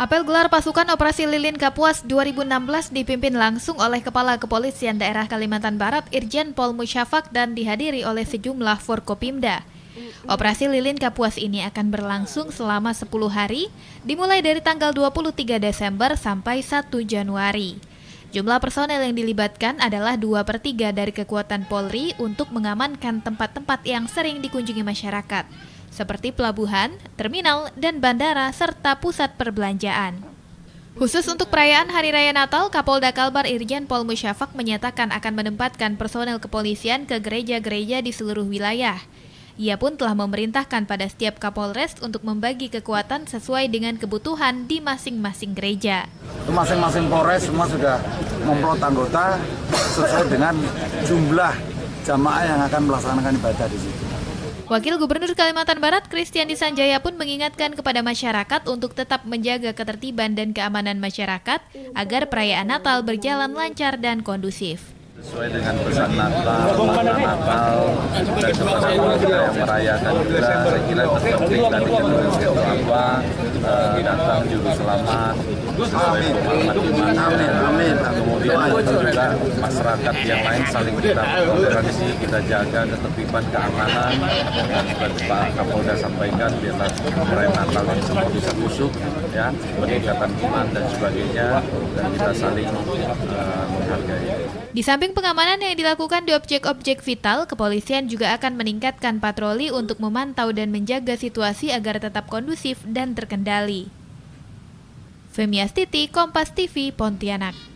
Apel gelar pasukan operasi Lilin Kapuas 2016 dipimpin langsung oleh Kepala Kepolisian Daerah Kalimantan Barat Irjen Pol Musyafak dan dihadiri oleh sejumlah Forkopimda. Operasi Lilin Kapuas ini akan berlangsung selama 10 hari, dimulai dari tanggal 23 Desember sampai 1 Januari. Jumlah personel yang dilibatkan adalah 2 per 3 dari kekuatan Polri untuk mengamankan tempat-tempat yang sering dikunjungi masyarakat seperti pelabuhan, terminal, dan bandara, serta pusat perbelanjaan. Khusus untuk perayaan Hari Raya Natal, Kapolda Kalbar Irjen Pol Musyafak menyatakan akan menempatkan personel kepolisian ke gereja-gereja di seluruh wilayah. Ia pun telah memerintahkan pada setiap Kapolres untuk membagi kekuatan sesuai dengan kebutuhan di masing-masing gereja. Masing-masing Polres semua sudah memplot anggota sesuai dengan jumlah jamaah yang akan melaksanakan ibadah di situ. Wakil Gubernur Kalimantan Barat Kristian Sanjaya pun mengingatkan kepada masyarakat untuk tetap menjaga ketertiban dan keamanan masyarakat agar perayaan Natal berjalan lancar dan kondusif. Sesuai dengan pesan Natal, makna Natal, dan kepada keluarga yang merayakan juga, saya kira terpenting tadi itu apa, uh, datang juga selamat, iman. Amin, amin. Kemudian juga masyarakat yang lain saling kita toleransi, kita jaga ketertiban, keamanan, dan seperti Pak Kapolda sampaikan, biarlah perayaan Natal ini semua bisa kusuk, ya, peningkatan iman dan sebagainya, dan kita saling uh, menghargai. Di samping pengamanan yang dilakukan di objek-objek vital, kepolisian juga akan meningkatkan patroli untuk memantau dan menjaga situasi agar tetap kondusif dan terkendali. Femiastiti, Kompas TV, Pontianak.